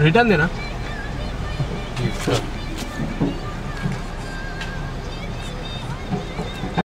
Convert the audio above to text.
Return देना।